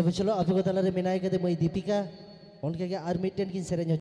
Tapi चलो आप को तलारे मिनाई कदे मई दीपिका उनके आर मिटेन किन